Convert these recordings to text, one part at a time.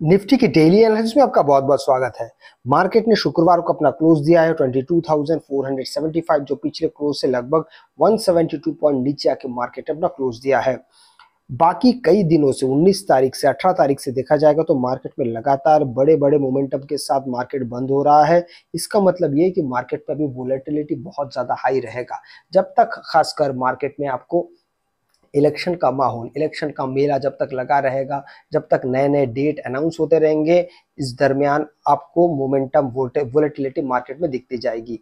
Nifty की daily analysis में आपका बहुत बहुत स्वागत है। मार्केट ने शुक्रवार को अपना क्लोज दिया है 22,475 जो पिछले क्लोज से लगभग 172 पॉइंट नीचे आके मार्केट अपना क्लोज दिया है। बाकी कई दिनों से 19 तारीख से 18 तारीख से देखा जाएगा तो मार्केट में लगातार बड़े बड़े मोमेंटम के साथ मार्केट बंद हो रहा है। इसका मतलब ये कि मार्केट पे अभी वोलेटिलिटी बहुत ज़्यादा हाई रहेगा। जब तक खासकर मार्केट में आपको इलेक्शन का माहौल, इलेक्शन का मेला जब तक लगा रहेगा, जब तक नए नए डेट अनाउंस होते रहेंगे, इस दरमियान आपको मोमेंटम वोलेटिलिटी मार्केट में दिखती जाएगी।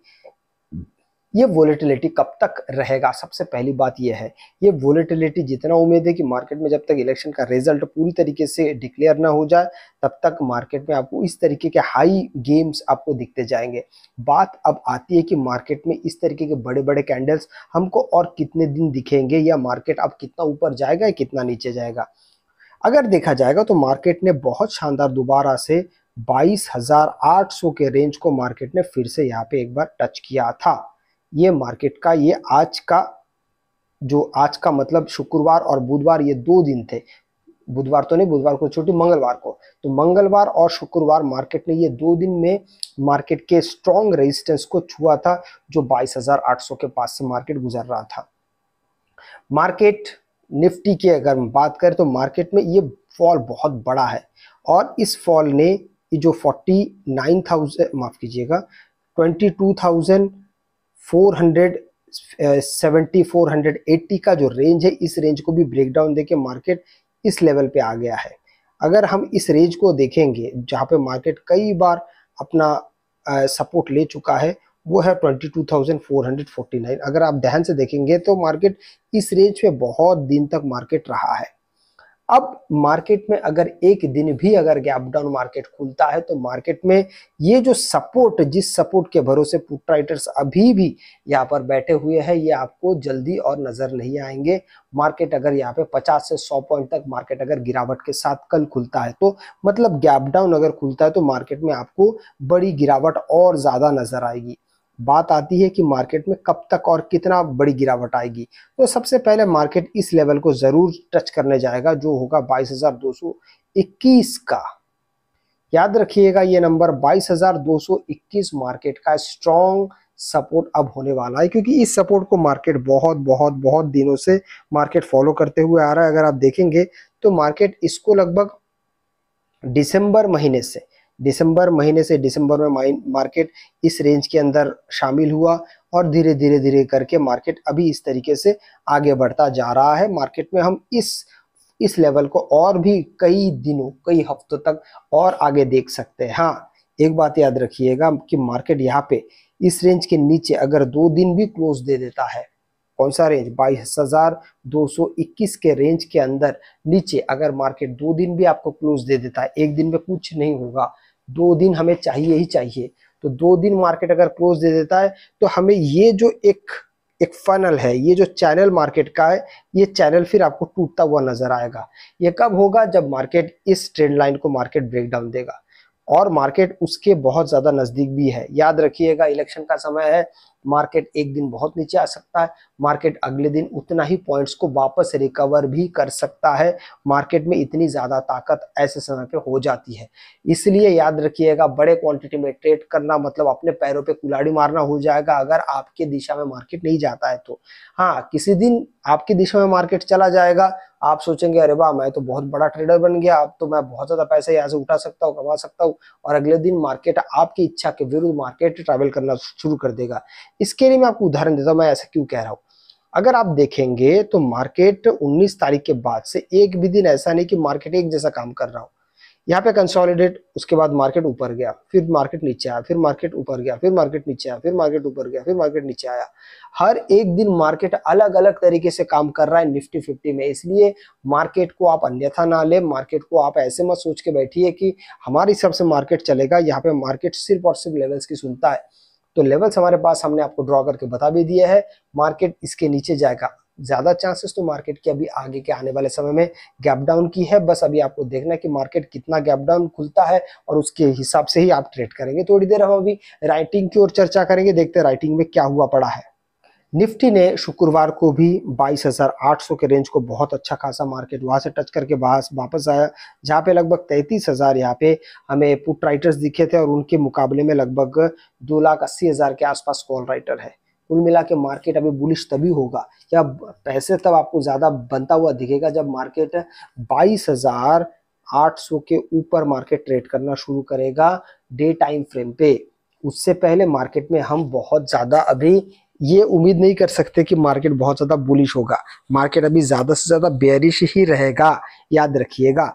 ये वोलेटिलिटी कब तक रहेगा? सबसे पहली बात ये है, ये वोलेटिलिटी जितना उम्मीद है कि मार्केट में जब तक इलेक्शन का रिज़ल्ट पूरी तरीके से डिक्लेयर ना हो जाए, तब तक मार्केट में आपको इस तरीके के हाई गेम्स आपको दिखते जाएँगे। बात अब आती है कि मार्केट में इस तरीके के बड़े बड़े कैंडल्स हमको और कितने दिन दिखेंगे या मार्केट अब कितना ऊपर जाएगा या कितना नीचे जाएगा? अगर देखा जाएगा तो मार्केट ने बहुत शानदार दोबारा से बाईस के रेंज को मार्केट ने फिर से यहाँ पे एक बार टच किया था। ये मार्केट का ये आज का जो आज का मतलब शुक्रवार और बुधवार ये दो दिन थे। बुधवार तो नहीं बुधवार को छोटी मंगलवार को। तो मंगलवार और शुक्रवार मार्केट ने ये दो दिन में मार्केट के स्ट्रॉन्ग रेजिस्टेंस को छुआ था जो 22,800 के पास से मार्केट गुजर रहा था। मार्केट निफ्टी की अगर हम बात करें तो मार्केट में ये फॉल बहुत बड़ा है। और इस फॉल ने जो 49,000 माफ़ कीजिएगा 22,000 470 480 का जो रेंज है इस रेंज को भी ब्रेक डाउन देके मार्केट इस लेवल पे आ गया है। अगर हम इस रेंज को देखेंगे जहाँ पे मार्केट कई बार अपना सपोर्ट ले चुका है वो है 22,449 अगर आप ध्यान से देखेंगे तो मार्केट इस रेंज पे बहुत दिन तक मार्केट रहा है। अब मार्केट में अगर एक दिन भी अगर गैप डाउन मार्केट खुलता है तो मार्केट में ये जो सपोर्ट जिस सपोर्ट के भरोसे पुट राइटर्स अभी भी यहाँ पर बैठे हुए हैं, ये आपको जल्दी और नज़र नहीं आएँगे। मार्केट अगर यहाँ पे 50 से 100 पॉइंट तक मार्केट अगर गिरावट के साथ कल खुलता है तो मतलब गैप डाउन अगर खुलता है तो मार्केट में आपको बड़ी गिरावट और ज़्यादा नज़र आएगी। बात आती है कि मार्केट में कब तक और कितना बड़ी गिरावट आएगी। तो सबसे पहले मार्केट इस लेवल को ज़रूर टच करने जाएगा जो होगा 22,221 का। याद रखिएगा ये नंबर 22,221 मार्केट का स्ट्रॉन्ग सपोर्ट अब होने वाला है क्योंकि इस सपोर्ट को मार्केट बहुत बहुत बहुत दिनों से मार्केट फॉलो करते हुए आ रहा है। अगर आप देखेंगे तो मार्केट इसको लगभग दिसंबर महीने से दिसंबर महीने से दिसंबर में मार्केट इस रेंज के अंदर शामिल हुआ और धीरे धीरे धीरे करके मार्केट अभी इस तरीके से आगे बढ़ता जा रहा है। मार्केट में हम इस इस लेवल को और भी कई दिनों, कई हफ्तों तक और आगे देख सकते हैं। हाँ एक बात याद रखिएगा कि मार्केट यहाँ पे इस रेंज के नीचे अगर दो दिन भी क्लोज दे देता है कौन सा रेंज बाईस हज़ार दो सौ इक्कीस के रेंज के अंदर नीचे अगर मार्केट दो दिन भी आपको क्लोज दे देता है, एक दिन में कुछ नहीं होगा। दो दिन हमें चाहिए ही चाहिए। तो दो दिन मार्केट अगर क्लोज दे देता है तो हमें ये जो एक एक फनल है, ये जो चैनल मार्केट का है, ये चैनल फिर आपको टूटता हुआ नज़र आएगा। ये कब होगा? जब मार्केट इस ट्रेंड लाइन को मार्केट ब्रेक डाउन देगा। और मार्केट उसके बहुत ज़्यादा नज़दीक भी है। याद रखिएगा इलेक्शन का समय है मार्केट एक दिन बहुत नीचे आ सकता है, मार्केट अगले दिन उतना ही पॉइंट्स को वापस रिकवर भी कर सकता है, मार्केट में इतनी ज़्यादा ताकत ऐसे समय पे हो जाती है। इसलिए याद रखिएगा, बड़े क्वांटिटी में ट्रेड करना मतलब अपने पैरों पे कुलाड़ी मारना हो जाएगा, अगर आपके दिशा में मार्केट नहीं जाता है तो। हाँ किसी दिन आपकी दिशा में मार्केट चला जाएगा, आप सोचेंगे, अरे वाह, मैं तो बहुत बड़ा ट्रेडर बन गया, अब तो मैं बहुत ज़्यादा पैसे यहाँ से उठा सकता हूँ, कमा सकता हूँ। और अगले दिन मार्केट आपकी इच्छा के विरुद्ध मार्केट ट्रैवल करना शुरू कर देगा। इसके लिए मैं आपको उदाहरण देता हूँ, मैं ऐसा क्यों कह रहा हूँ। अगर आप देखेंगे तो मार्केट 19 तारीख के बाद से एक भी दिन ऐसा नहीं कि मार्केट एक जैसा काम कर रहा हो। यहाँ पे कंसोलिडेट उसके बाद मार्केट ऊपर गया, फिर मार्केट नीचे आया, फिर मार्केट ऊपर गया, फिर मार्केट नीचे आया, फिर मार्केट ऊपर गया, फिर मार्केट नीचे आया। हर एक दिन मार्केट अलग अलग तरीके से काम कर रहा है निफ्टी फिफ्टी में। इसलिए मार्केट को आप अन्यथा ना ले मार्केट को आप ऐसे मत सोच के बैठिए कि हमारे हिसाब से मार्केट चलेगा। यहाँ पे मार्केट सिर्फ़ और सिर्फ़ लेवल्स की सुनता है। तो लेवल्स हमारे पास हमने आपको ड्रॉ करके बता भी दिया है। मार्केट इसके नीचे जाएगा। ज़्यादा चांसेस तो मार्केट के अभी आगे के आने वाले समय में गैप डाउन की है। बस अभी आपको देखना कि मार्केट कितना गैप डाउन खुलता है और उसके हिसाब से ही आप ट्रेड करेंगे। थोड़ी देर हम अभी राइटिंग की ओर चर्चा करेंगे। देखते हैं राइटिंग में क्या हुआ पड़ा है। निफ्टी ने शुक्रवार को भी 22,800 के रेंज को बहुत अच्छा खासा मार्केट वहाँ से टच करके वापस आया जहाँ पे लगभग तैतीस हज़ार यहाँ पे हमें पुट राइटर्स दिखे थे और उनके मुकाबले में लगभग दो लाख अस्सी हज़ार के आसपास कॉल राइटर है। कुल मिला के मार्केट अभी बुलिश तभी होगा। या पैसे तब आपको ज़्यादा बनता हुआ दिखेगा जब मार्केट बाईस हज़ार आठ सौ के ऊपर मार्केट ट्रेड करना शुरू करेगा डे टाइम फ्रेम पे। उससे पहले मार्केट में हम बहुत ज़्यादा अभी ये उम्मीद नहीं कर सकते कि मार्केट बहुत ज़्यादा बुलिश होगा। मार्केट अभी ज़्यादा से ज़्यादा बेरिश ही रहेगा, याद रखिएगा।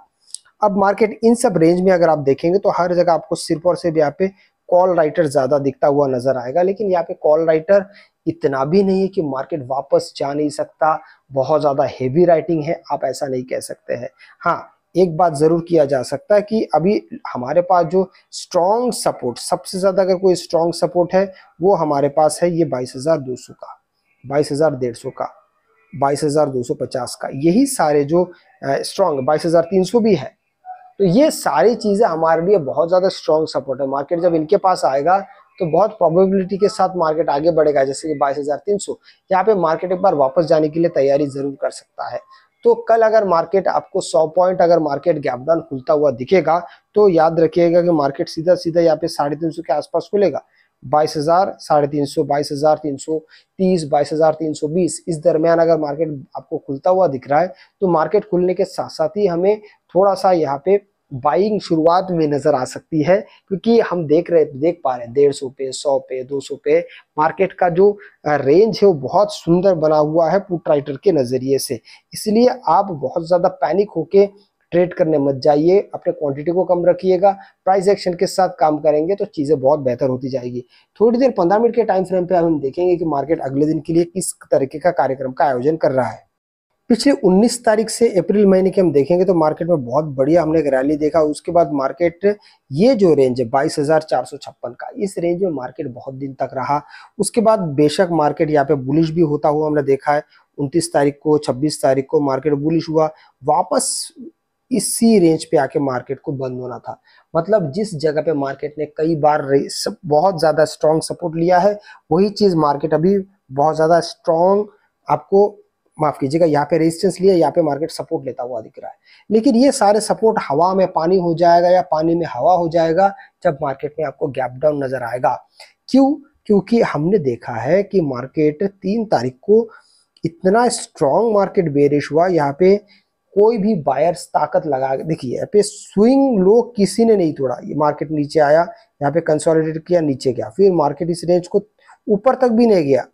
अब मार्केट इन सब रेंज में अगर आप देखेंगे तो हर जगह आपको सिर्फ़ और सिर्फ़ यहाँ पे कॉल राइटर ज़्यादा दिखता हुआ नज़र आएगा, लेकिन यहाँ पे कॉल राइटर इतना भी नहीं है कि मार्केट वापस जा नहीं सकता। बहुत ज़्यादा हेवी राइटिंग है, आप ऐसा नहीं कह सकते हैं। हाँ एक बात ज़रूर किया जा सकता है कि अभी हमारे पास जो स्ट्रॉन्ग सपोर्ट सबसे ज़्यादा अगर कोई स्ट्रॉन्ग सपोर्ट है, वो हमारे पास है ये बाईस हज़ार दो सौ का, बाईस हज़ार डेढ़ सौ का, बाईस हज़ार दो सौ पचास का। यही सारे जो स्ट्रॉन्ग बाईस हज़ार तीन सौ भी है। तो ये सारी चीज़ें हमारे लिए बहुत ज़्यादा स्ट्रॉन्ग सपोर्ट है। मार्केट जब इनके पास आएगा तो बहुत प्रोबेबिलिटी के साथ मार्केट आगे बढ़ेगा, जैसे कि बाईस हज़ार तीन सौ। यहाँ पे मार्केट एक बार वापस जाने के लिए तैयारी ज़रूर कर सकता है। तो कल अगर मार्केट आपको 100 पॉइंट अगर मार्केट गैप डाउन खुलता हुआ दिखेगा तो याद रखिएगा कि मार्केट सीधा सीधा यहाँ पे साढ़े तीन सौ के आसपास खुलेगा। बाईस हज़ार, साढ़े तीन सौ, बाईस हज़ार तीन सौ तीस, बाईस हज़ार तीन सौ बीस, इस दरमियान अगर मार्केट आपको खुलता हुआ दिख रहा है तो मार्केट खुलने के साथ साथ ही हमें थोड़ा सा यहाँ पे बाइंग शुरुआत में नज़र आ सकती है, क्योंकि हम देख रहे, देख पा रहे हैं, डेढ़ सौ पे सौ पे, दो सौ पे मार्केट का जो रेंज है वो बहुत सुंदर बना हुआ है पुट राइटर के नज़रिए से। इसलिए आप बहुत ज़्यादा पैनिक होके ट्रेड करने मत जाइए, अपने क्वांटिटी को कम रखिएगा प्राइस एक्शन के साथ काम करेंगे तो चीज़ें बहुत बेहतर होती जाएगी। थोड़ी देर पंद्रह मिनट के टाइम फ्रेम पे हम देखेंगे कि मार्केट अगले दिन के लिए किस तरीके का कार्यक्रम का आयोजन कर रहा है। पिछले 19 तारीख से अप्रैल महीने के हम देखेंगे तो मार्केट में बहुत बढ़िया हमने एक रैली देखा। उसके बाद मार्केट ये जो रेंज है, बाईस हज़ार चार सौ छप्पन का, इस रेंज में मार्केट बहुत दिन तक रहा। उसके बाद बेशक मार्केट यहाँ पे बुलिश भी होता हुआ हमने देखा है। उनतीस तारीख को, छब्बीस तारीख को मार्केट बुलिश हुआ। वापस इसी रेंज पे आके मार्केट को बंद होना था। मतलब जिस जगह पे मार्केट ने कई बार बहुत ज़्यादा स्ट्रॉन्ग सपोर्ट लिया है, वही चीज़ मार्केट अभी बहुत ज़्यादा स्ट्रॉन्ग आपको माफ़ कीजिएगा, यहाँ पे रेजिस्टेंस लिया यहाँ पे मार्केट सपोर्ट लेता हुआ दिख रहा है। लेकिन ये सारे सपोर्ट हवा में पानी हो जाएगा या पानी में हवा हो जाएगा, जब मार्केट में आपको गैप डाउन नज़र आएगा। क्यों? क्योंकि हमने देखा है कि मार्केट तीन तारीख को इतना स्ट्रॉन्ग मार्केट बेरिश हुआ, यहाँ पे कोई भी बायर्स ताकत लगा देखिए, यहाँ पे स्विंग लो किसी ने नहीं तोड़ा। ये मार्केट नीचे आया, यहाँ पे कंसोलिडेट किया, नीचे गया। फिर मार्केट इस रेंज को ऊपर तक भी नहीं गया।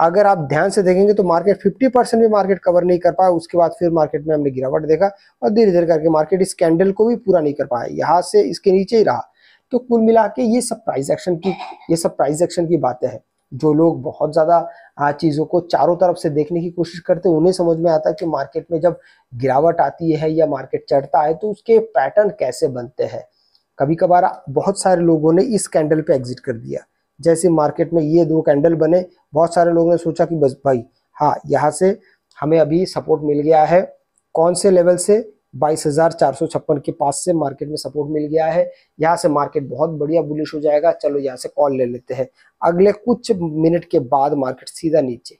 अगर आप ध्यान से देखेंगे तो मार्केट 50 परसेंट भी मार्केट कवर नहीं कर पाया। उसके बाद फिर मार्केट में हमने गिरावट देखा और धीरे धीरे करके मार्केट इस कैंडल को भी पूरा नहीं कर पाया। यहाँ से इसके नीचे ही रहा। तो कुल मिला के ये सब प्राइस एक्शन की, ये सब प्राइस एक्शन की बातें हैं। जो लोग बहुत ज़्यादा चीज़ों को चारों तरफ़ से देखने की कोशिश करते हैं, उन्हें समझ में आता है कि मार्केट में जब गिरावट आती है या मार्केट चढ़ता है तो उसके पैटर्न कैसे बनते हैं। कभी कभार बहुत सारे लोगों ने इस कैंडल पे एग्जिट कर दिया। जैसे मार्केट में ये दो कैंडल बने, बहुत सारे लोगों ने सोचा कि बस भाई हाँ यहाँ से हमें अभी सपोर्ट मिल गया है। कौन से लेवल से? बाईस हज़ार चार सौ छप्पन के पास से मार्केट में सपोर्ट मिल गया है। यहाँ से मार्केट बहुत बढ़िया बुलिश हो जाएगा। चलो यहाँ से कॉल ले लेते हैं। अगले कुछ मिनट के बाद मार्केट सीधा नीचे।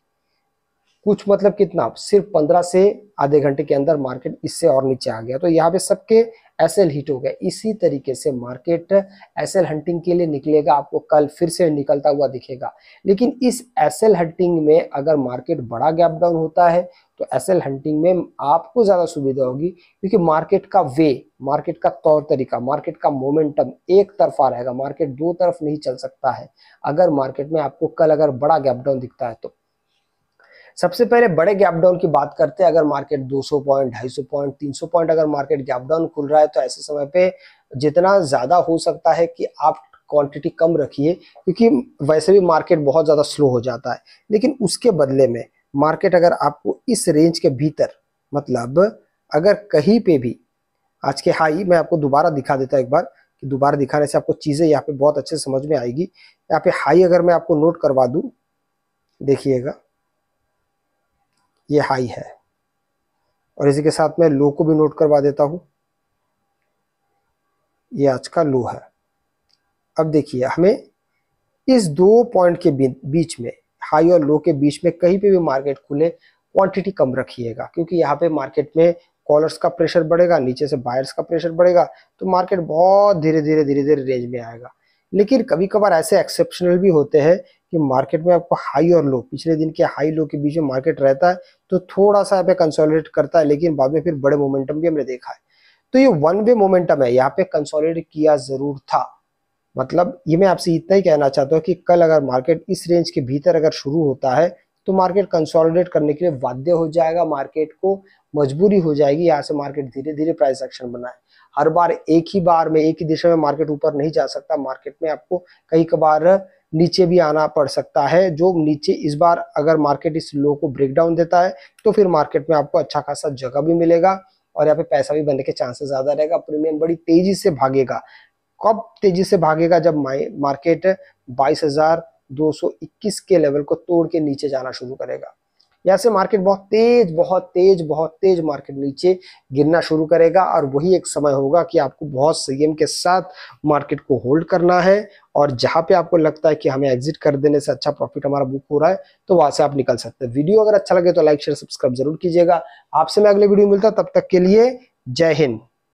कुछ मतलब कितना? सिर्फ़ पंद्रह से आधे घंटे के अंदर मार्केट इससे और नीचे आ गया। तो यहाँ पे सबके एसएल हिट हो गया। इसी तरीके से मार्केट एसएल हंटिंग के लिए निकलेगा, आपको कल फिर से निकलता हुआ दिखेगा। लेकिन इस एसएल हंटिंग में अगर मार्केट बड़ा गैप डाउन होता है तो एसएल हंटिंग में आपको ज़्यादा सुविधा होगी, क्योंकि मार्केट का वे मार्केट का तौर तरीका मार्केट का मोमेंटम एक तरफा रहेगा मार्केट दो तरफ़ नहीं चल सकता है। अगर मार्केट में आपको कल अगर बड़ा गैप डाउन दिखता है तो सबसे पहले बड़े गैप डाउन की बात करते हैं। अगर मार्केट 200 पॉइंट 250 पॉइंट 300 पॉइंट अगर मार्केट गैप डाउन खुल रहा है तो ऐसे समय पे जितना ज़्यादा हो सकता है कि आप क्वांटिटी कम रखिए, क्योंकि वैसे भी मार्केट बहुत ज़्यादा स्लो हो जाता है। लेकिन उसके बदले में मार्केट अगर आपको इस रेंज के भीतर मतलब अगर कहीं पे भी, आज के हाई, मैं आपको दोबारा दिखा देता एक बार, कि दोबारा दिखाने से आपको चीज़ें यहाँ पे बहुत अच्छे समझ में आएगी। यहाँ पे हाई अगर मैं आपको नोट करवा दूँ, देखिएगा। ये हाई है। और इसी के साथ मैं लो को भी नोट करवा देता हूँ। ये आज का लो है। अब देखिए, हमें इस दो पॉइंट के बीच में हाई और लो के बीच में कहीं पे भी मार्केट खुले क्वांटिटी कम रखिएगा, क्योंकि यहाँ पे मार्केट में कॉलर्स का प्रेशर बढ़ेगा, नीचे से बायर्स का प्रेशर बढ़ेगा तो मार्केट बहुत धीरे धीरे धीरे धीरे रेंज में आएगा। लेकिन कभी कभार ऐसे एक्सेप्शनल भी होते हैं कि मार्केट में आपको हाई और लो पिछले दिन के हाई लो के बीच में मार्केट रहता है तो थोड़ा सा पे कंसोलिडेट करता है, लेकिन बाद में फिर बड़े मोमेंटम भी हमने देखा है। तो ये वन वे मोमेंटम है, यहाँ पे कंसोलिडेट किया ज़रूर था। मतलब ये मैं आपसे इतना ही कहना चाहता हूँ कि कल अगर मार्केट इस रेंज के भीतर अगर शुरू होता है तो मार्केट कंसोलिडेट करने के लिए बाध्य हो जाएगा मार्केट को, मजबूरी हो जाएगी यहाँ से मार्केट धीरे धीरे प्राइस एक्शन बनाए। हर बार एक ही बार में, एक ही दिशा में मार्केट ऊपर नहीं जा सकता। मार्केट में आपको कई कबार नीचे भी आना पड़ सकता है, जो नीचे इस बार अगर मार्केट इस लो को ब्रेक डाउन देता है तो फिर मार्केट में आपको अच्छा खासा जगह भी मिलेगा और यहाँ पे पैसा भी बनने के चांसेस ज़्यादा रहेगा। प्रीमियम बड़ी तेज़ी से भागेगा। कब तेज़ी से भागेगा? जब मार्केट बाईस के लेवल को तोड़ के नीचे जाना शुरू करेगा। यहाँ से मार्केट बहुत तेज बहुत तेज बहुत तेज मार्केट नीचे गिरना शुरू करेगा और वही एक समय होगा कि आपको बहुत संयम के साथ मार्केट को होल्ड करना है और जहाँ पे आपको लगता है कि हमें एग्जिट कर देने से अच्छा प्रॉफिट हमारा बुक हो रहा है तो वहाँ से आप निकल सकते हैं। वीडियो अगर अच्छा लगे तो लाइक शेयर सब्सक्राइब ज़रूर कीजिएगा। आपसे मैं अगले वीडियो मिलता तब तक के लिए जय हिंद।